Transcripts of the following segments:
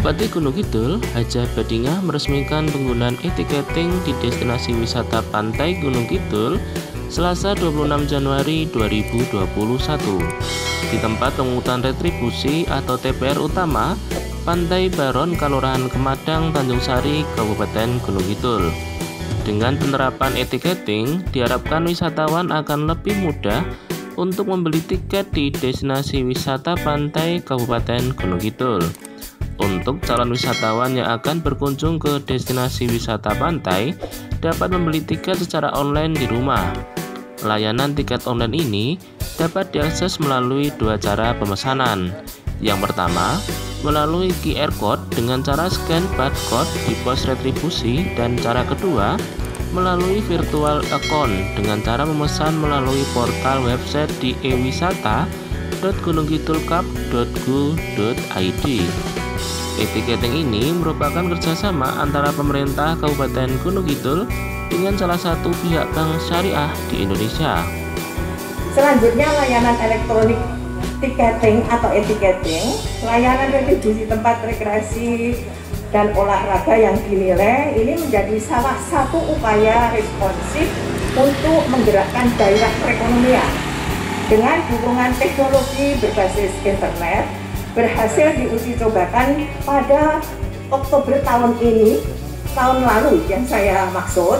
Bupati Gunung Kidul, Haja Badingah meresmikan penggunaan etiketing di destinasi wisata Pantai Gunung Kidul Selasa 26 Januari 2021 di tempat pemungutan retribusi atau TPR utama Pantai Baron Kalurahan Kemadang Tanjung Sari Kabupaten Gunung Kidul. Dengan penerapan etiketing, diharapkan wisatawan akan lebih mudah untuk membeli tiket di destinasi wisata pantai Kabupaten Gunung Kidul untuk calon wisatawan yang akan berkunjung ke destinasi wisata pantai dapat membeli tiket secara online di rumah. Layanan tiket online ini dapat diakses melalui dua cara pemesanan. Yang pertama, melalui QR Code dengan cara scan barcode di pos retribusi dan cara kedua, melalui virtual account dengan cara memesan melalui portal website di ewisata.gunungkidulcup.go.id. E-ticketing ini merupakan kerjasama antara pemerintah Kabupaten Gunung Kidul dengan salah satu pihak bank syariah di Indonesia. Selanjutnya layanan elektronik ticketing atau e-ticketing, layanan retribusi tempat rekreasi dan olahraga yang dinilai ini menjadi salah satu upaya responsif untuk menggerakkan daerah perekonomian dengan dukungan teknologi berbasis internet berhasil diuji cobakan pada Oktober tahun ini, tahun lalu yang saya maksud,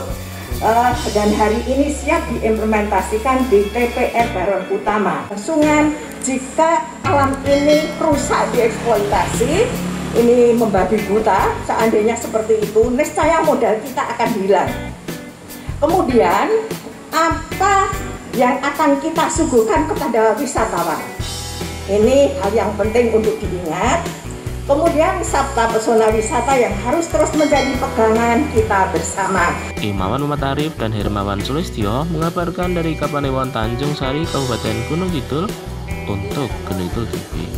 uh, dan hari ini siap diimplementasikan di TPR Baron Utama. Sungai jika alam ini rusak dieksploitasi, ini membabi buta, seandainya seperti itu, niscaya modal kita akan hilang. Kemudian, apa yang akan kita suguhkan kepada wisatawan? Ini hal yang penting untuk diingat. Kemudian sabta pesona wisata yang harus terus menjadi pegangan kita bersama. Imawan Muhammad Arif dan Hermawan Sulistyo mengabarkan dari Kapanewon Tanjung Sari, Kabupaten Gunung Kidul untuk Gunung Kidul TV.